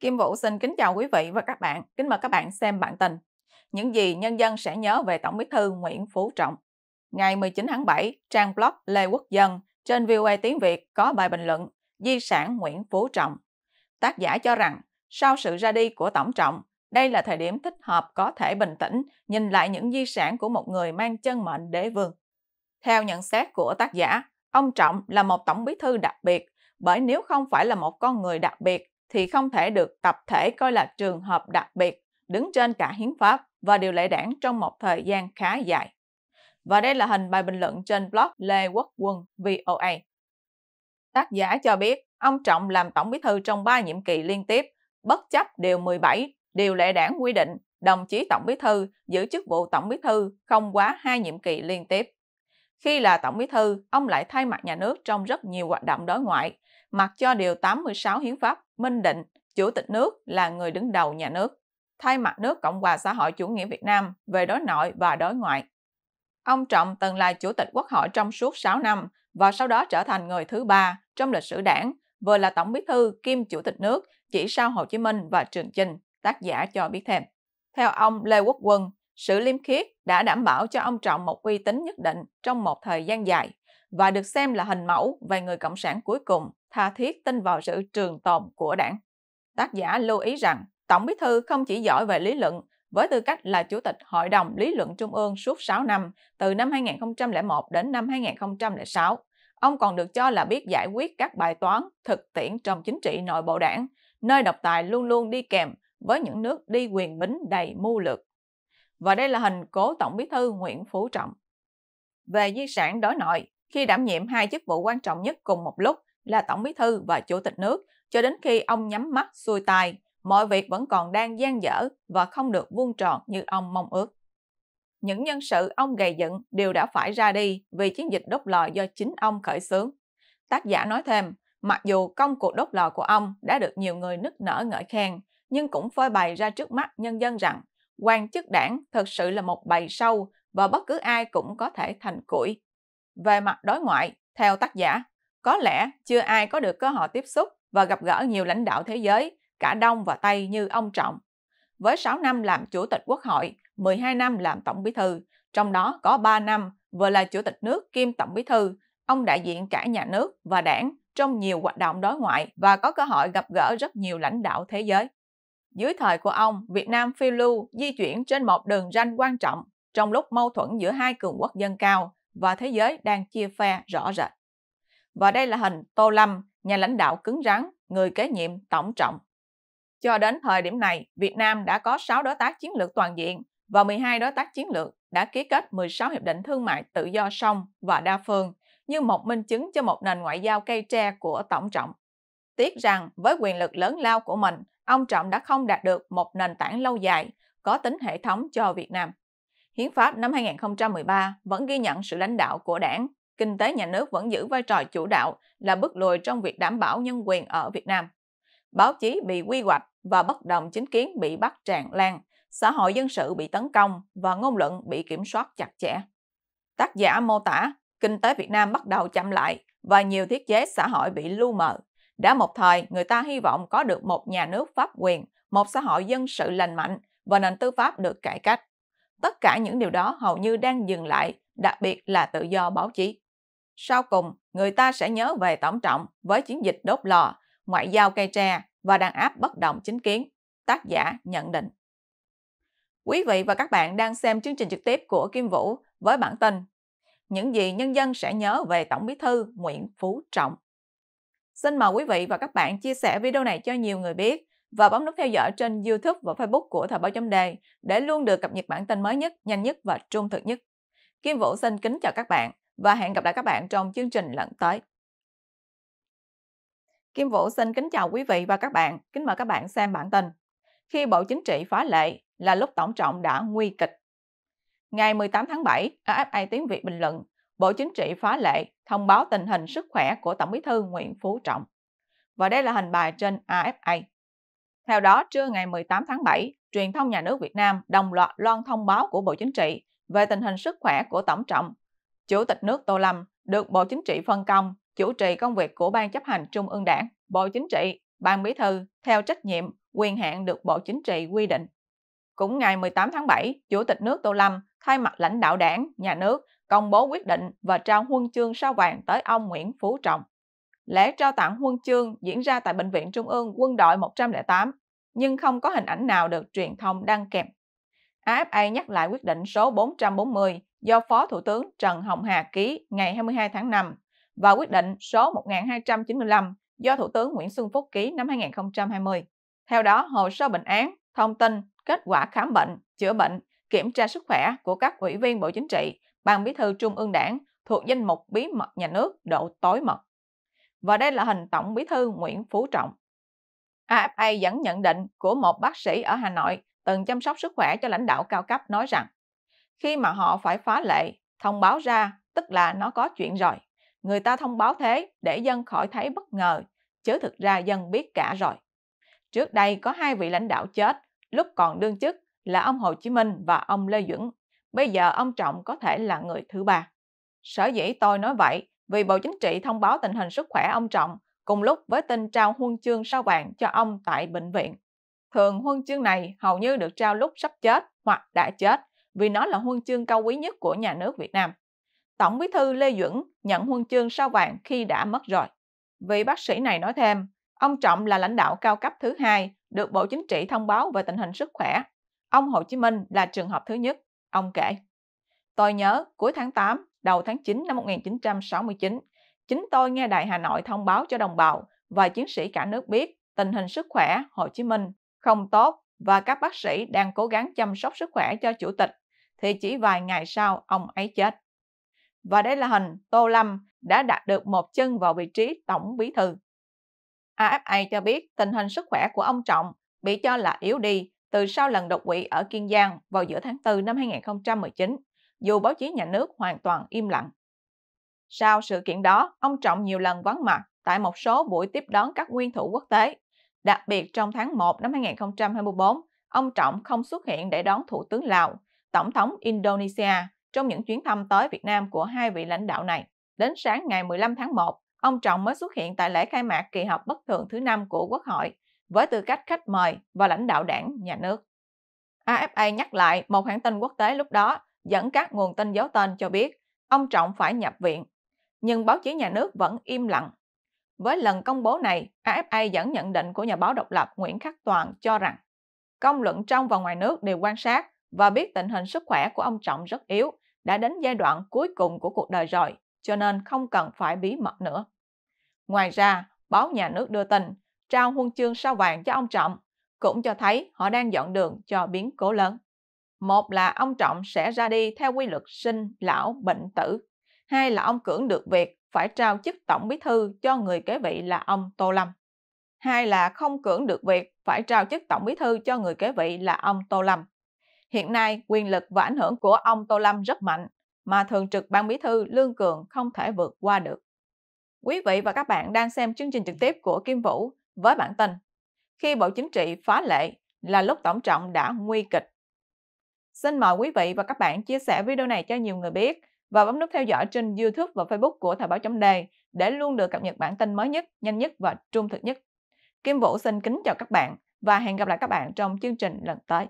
Kim Vũ xin kính chào quý vị và các bạn. Kính mời các bạn xem bản tin. Những gì nhân dân sẽ nhớ về Tổng bí thư Nguyễn Phú Trọng. Ngày 19 tháng 7, trang blog Lê Quốc Dân trên VOA Tiếng Việt có bài bình luận Di sản Nguyễn Phú Trọng. Tác giả cho rằng, sau sự ra đi của Tổng Trọng, đây là thời điểm thích hợp có thể bình tĩnh nhìn lại những di sản của một người mang chân mệnh đế vương. Theo nhận xét của tác giả, ông Trọng là một tổng bí thư đặc biệt, bởi nếu không phải là một con người đặc biệt thì không thể được tập thể coi là trường hợp đặc biệt, đứng trên cả hiến pháp và điều lệ đảng trong một thời gian khá dài. Và đây là hình bài bình luận trên blog Lê Quốc Quân VOA. Tác giả cho biết, ông Trọng làm tổng bí thư trong 3 nhiệm kỳ liên tiếp, bất chấp điều 17, điều lệ đảng quy định đồng chí tổng bí thư giữ chức vụ tổng bí thư không quá hai nhiệm kỳ liên tiếp. Khi là tổng bí thư, ông lại thay mặt nhà nước trong rất nhiều hoạt động đối ngoại, mặc cho điều 86 hiến pháp minh định chủ tịch nước là người đứng đầu nhà nước, thay mặt nước Cộng hòa xã hội chủ nghĩa Việt Nam về đối nội và đối ngoại. Ông Trọng từng là chủ tịch quốc hội trong suốt 6 năm và sau đó trở thành người thứ ba trong lịch sử đảng, vừa là tổng bí thư kiêm chủ tịch nước chỉ sau Hồ Chí Minh và Trường Chinh, tác giả cho biết thêm. Theo ông Lê Quốc Quân, sự liêm khiết đã đảm bảo cho ông Trọng một uy tín nhất định trong một thời gian dài và được xem là hình mẫu về người cộng sản cuối cùng tha thiết tin vào sự trường tồn của đảng. Tác giả lưu ý rằng Tổng bí thư không chỉ giỏi về lý luận với tư cách là Chủ tịch Hội đồng Lý luận Trung ương suốt 6 năm, từ năm 2001 đến năm 2006. Ông còn được cho là biết giải quyết các bài toán thực tiễn trong chính trị nội bộ đảng, nơi độc tài luôn luôn đi kèm với những nước đi quyền bính đầy mưu lược. Và đây là hình cố Tổng bí thư Nguyễn Phú Trọng. Về di sản đối nội, khi đảm nhiệm hai chức vụ quan trọng nhất cùng một lúc là Tổng bí thư và Chủ tịch nước, cho đến khi ông nhắm mắt xuôi tai, mọi việc vẫn còn đang gian dở và không được vuông tròn như ông mong ước. Những nhân sự ông gầy dựng đều đã phải ra đi vì chiến dịch đốt lò do chính ông khởi xướng. Tác giả nói thêm, mặc dù công cuộc đốt lò của ông đã được nhiều người nức nở ngợi khen, nhưng cũng phơi bày ra trước mắt nhân dân rằng quan chức đảng thực sự là một bầy sâu và bất cứ ai cũng có thể thành củi. Về mặt đối ngoại, theo tác giả, có lẽ chưa ai có được cơ hội tiếp xúc và gặp gỡ nhiều lãnh đạo thế giới, cả Đông và Tây như ông Trọng. Với 6 năm làm Chủ tịch Quốc hội, 12 năm làm Tổng bí thư, trong đó có 3 năm vừa là Chủ tịch nước kiêm Tổng bí thư, ông đại diện cả nhà nước và đảng trong nhiều hoạt động đối ngoại và có cơ hội gặp gỡ rất nhiều lãnh đạo thế giới. Dưới thời của ông, Việt Nam phiêu lưu di chuyển trên một đường ranh quan trọng trong lúc mâu thuẫn giữa hai cường quốc dân cao và thế giới đang chia phe rõ rệt. Và đây là hình Tô Lâm, nhà lãnh đạo cứng rắn, người kế nhiệm tổng trọng. Cho đến thời điểm này, Việt Nam đã có 6 đối tác chiến lược toàn diện và 12 đối tác chiến lược đã ký kết 16 hiệp định thương mại tự do song và đa phương như một minh chứng cho một nền ngoại giao cây tre của Tổng Trọng. Tiếc rằng với quyền lực lớn lao của mình, ông Trọng đã không đạt được một nền tảng lâu dài, có tính hệ thống cho Việt Nam. Hiến pháp năm 2013 vẫn ghi nhận sự lãnh đạo của đảng, kinh tế nhà nước vẫn giữ vai trò chủ đạo là bước lùi trong việc đảm bảo nhân quyền ở Việt Nam. Báo chí bị quy hoạch và bất đồng chính kiến bị bắt tràn lan, xã hội dân sự bị tấn công và ngôn luận bị kiểm soát chặt chẽ. Tác giả mô tả, kinh tế Việt Nam bắt đầu chậm lại và nhiều thiết chế xã hội bị lu mờ. Đã một thời, người ta hy vọng có được một nhà nước pháp quyền, một xã hội dân sự lành mạnh và nền tư pháp được cải cách. Tất cả những điều đó hầu như đang dừng lại, đặc biệt là tự do báo chí. Sau cùng, người ta sẽ nhớ về Tổng Trọng với chiến dịch đốt lò, ngoại giao cây tre và đàn áp bất động chính kiến. Tác giả nhận định. Quý vị và các bạn đang xem chương trình trực tiếp của Kim Vũ với bản tin Những gì nhân dân sẽ nhớ về Tổng bí thư Nguyễn Phú Trọng. Xin mời quý vị và các bạn chia sẻ video này cho nhiều người biết và bấm nút theo dõi trên YouTube và Facebook của Thời báo chấm đề để luôn được cập nhật bản tin mới nhất, nhanh nhất và trung thực nhất. Kim Vũ xin kính chào các bạn và hẹn gặp lại các bạn trong chương trình lần tới. Kim Vũ xin kính chào quý vị và các bạn, kính mời các bạn xem bản tin. Khi Bộ Chính trị phá lệ là lúc Tổng trọng đã nguy kịch. Ngày 18 tháng 7, AFA Tiếng Việt bình luận, Bộ Chính trị phá lệ thông báo tình hình sức khỏe của Tổng bí thư Nguyễn Phú Trọng. Và đây là hình bài trên AFA. Theo đó, trưa ngày 18 tháng 7, truyền thông nhà nước Việt Nam đồng loạt loan thông báo của Bộ Chính trị về tình hình sức khỏe của Tổng trọng. Chủ tịch nước Tô Lâm được Bộ Chính trị phân công chủ trì công việc của Ban chấp hành Trung ương Đảng, Bộ Chính trị, Ban Bí thư theo trách nhiệm quyền hạn được Bộ Chính trị quy định. Cũng ngày 18 tháng 7, Chủ tịch nước Tô Lâm thay mặt lãnh đạo đảng, nhà nước công bố quyết định và trao huân chương sao vàng tới ông Nguyễn Phú Trọng. Lễ trao tặng huân chương diễn ra tại Bệnh viện Trung ương Quân đội 108, nhưng không có hình ảnh nào được truyền thông đăng kèm. AFA nhắc lại quyết định số 440 do Phó Thủ tướng Trần Hồng Hà ký ngày 22 tháng 5 và quyết định số 1295 do Thủ tướng Nguyễn Xuân Phúc ký năm 2020. Theo đó, hồ sơ bệnh án, thông tin, kết quả khám bệnh, chữa bệnh, kiểm tra sức khỏe của các ủy viên Bộ Chính trị, Ban Bí thư Trung ương Đảng thuộc danh mục bí mật nhà nước độ tối mật. Và đây là hình Tổng Bí thư Nguyễn Phú Trọng. AFA dẫn nhận định của một bác sĩ ở Hà Nội từng chăm sóc sức khỏe cho lãnh đạo cao cấp nói rằng khi mà họ phải phá lệ, thông báo ra, tức là nó có chuyện rồi. Người ta thông báo thế để dân khỏi thấy bất ngờ, chứ thực ra dân biết cả rồi. Trước đây có hai vị lãnh đạo chết, lúc còn đương chức là ông Hồ Chí Minh và ông Lê Duẩn. Bây giờ ông Trọng có thể là người thứ ba. Sở dĩ tôi nói vậy vì Bộ Chính trị thông báo tình hình sức khỏe ông Trọng cùng lúc với tin trao huân chương sao vàng cho ông tại bệnh viện. Thường huân chương này hầu như được trao lúc sắp chết hoặc đã chết vì nó là huân chương cao quý nhất của nhà nước Việt Nam. Tổng bí thư Lê Duẩn nhận huân chương sao vàng khi đã mất rồi. Vị bác sĩ này nói thêm, ông Trọng là lãnh đạo cao cấp thứ hai được Bộ Chính trị thông báo về tình hình sức khỏe. Ông Hồ Chí Minh là trường hợp thứ nhất, ông kể. Tôi nhớ cuối tháng 8, đầu tháng 9 năm 1969, chính tôi nghe Đài Hà Nội thông báo cho đồng bào và chiến sĩ cả nước biết tình hình sức khỏe Hồ Chí Minh không tốt và các bác sĩ đang cố gắng chăm sóc sức khỏe cho chủ tịch thì chỉ vài ngày sau ông ấy chết. Và đây là hình Tô Lâm đã đạt được một chân vào vị trí tổng bí thư. AFA cho biết tình hình sức khỏe của ông Trọng bị cho là yếu đi từ sau lần đột quỵ ở Kiên Giang vào giữa tháng 4 năm 2019, dù báo chí nhà nước hoàn toàn im lặng. Sau sự kiện đó, ông Trọng nhiều lần vắng mặt tại một số buổi tiếp đón các nguyên thủ quốc tế. Đặc biệt trong tháng 1 năm 2024, ông Trọng không xuất hiện để đón Thủ tướng Lào, Tổng thống Indonesia trong những chuyến thăm tới Việt Nam của hai vị lãnh đạo này. Đến sáng ngày 15 tháng 1, ông Trọng mới xuất hiện tại lễ khai mạc kỳ họp bất thường thứ năm của Quốc hội với tư cách khách mời và lãnh đạo đảng, nhà nước. AFA nhắc lại một hãng tin quốc tế lúc đó dẫn các nguồn tin giấu tên cho biết ông Trọng phải nhập viện, nhưng báo chí nhà nước vẫn im lặng. Với lần công bố này, AFA dẫn nhận định của nhà báo độc lập Nguyễn Khắc Toàn cho rằng công luận trong và ngoài nước đều quan sát và biết tình hình sức khỏe của ông Trọng rất yếu, đã đến giai đoạn cuối cùng của cuộc đời rồi, cho nên không cần phải bí mật nữa. Ngoài ra, báo nhà nước đưa tin trao huân chương sao vàng cho ông Trọng cũng cho thấy họ đang dọn đường cho biến cố lớn. Một là ông Trọng sẽ ra đi theo quy luật sinh, lão, bệnh tử. Hai là ông cưỡng được việc phải trao chức tổng bí thư cho người kế vị là ông Tô Lâm. Hai là không cưỡng được việc phải trao chức tổng bí thư cho người kế vị là ông Tô Lâm. Hiện nay, quyền lực và ảnh hưởng của ông Tô Lâm rất mạnh, mà Thường trực Ban Bí thư Lương Cường không thể vượt qua được. Quý vị và các bạn đang xem chương trình trực tiếp của Kim Vũ với bản tin Khi Bộ Chính trị phá lệ là lúc Tổng trọng đã nguy kịch. Xin mời quý vị và các bạn chia sẻ video này cho nhiều người biết và bấm nút theo dõi trên YouTube và Facebook của Thời báo chấm đề để luôn được cập nhật bản tin mới nhất, nhanh nhất và trung thực nhất. Kim Vũ xin kính chào các bạn và hẹn gặp lại các bạn trong chương trình lần tới.